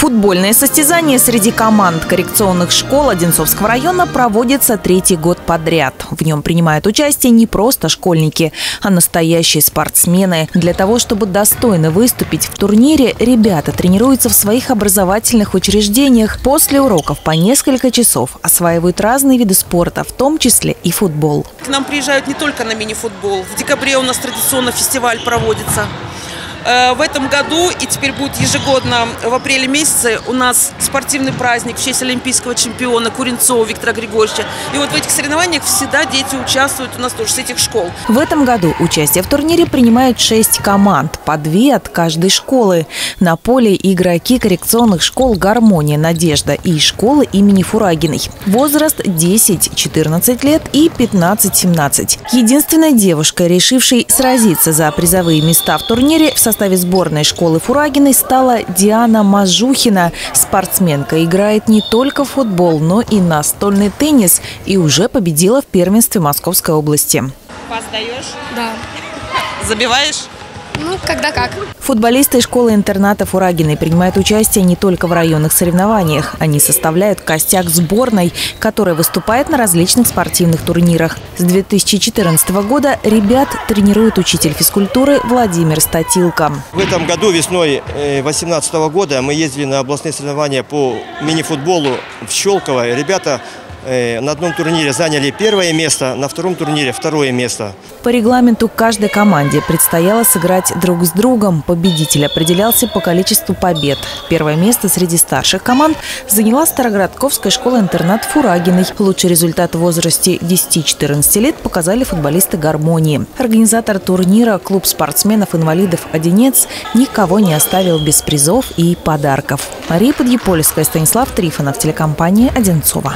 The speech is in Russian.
Футбольное состязание среди команд коррекционных школ Одинцовского района проводится третий год подряд. В нем принимают участие не просто школьники, а настоящие спортсмены. Для того, чтобы достойно выступить в турнире, ребята тренируются в своих образовательных учреждениях. После уроков по несколько часов осваивают разные виды спорта, в том числе и футбол. К нам приезжают не только на мини-футбол. В декабре у нас традиционно фестиваль проводится. Э, в этом году и теперь будет ежегодно в апреле месяце у нас спортивный праздник в честь олимпийского чемпиона Куренцова Виктора Григорьевича. И вот в этих соревнованиях всегда дети участвуют у нас тоже с этих школ. В этом году участие в турнире принимают шесть команд, по две от каждой школы. На поле игроки коррекционных школ «Гармония», «Надежда» и школы имени Фурагиной. Возраст 10-14 лет и 15-17. Единственной девушкой, решившей сразиться за призовые места в турнире, в составе сборной школы Фурагиной стала Диана Мажухина. Спортсменка играет не только в футбол, но и настольный теннис и уже победила в первенстве Московской области. Пас даешь? Да. Забиваешь? Ну, когда как. Футболисты школы-интерната Фурагиной принимают участие не только в районных соревнованиях. Они составляют костяк сборной, которая выступает на различных спортивных турнирах. С 2014 года ребят тренирует учитель физкультуры Владимир Статилко. В этом году, весной 2018 года, мы ездили на областные соревнования по мини-футболу в Щелково. Ребята Э, на одном турнире заняли первое место, на втором турнире второе место. По регламенту каждой команде предстояло сыграть друг с другом. Победитель определялся по количеству побед. Первое место среди старших команд заняла Староградковская школа-интернат Фурагиной. Лучший результат в возрасте 10-14 лет показали футболисты «Гармонии». Организатор турнира, клуб спортсменов-инвалидов «Одинец» никого не оставил без призов и подарков. Мария Подъепольская, Станислав Трифонов, телекомпания «Одинцова».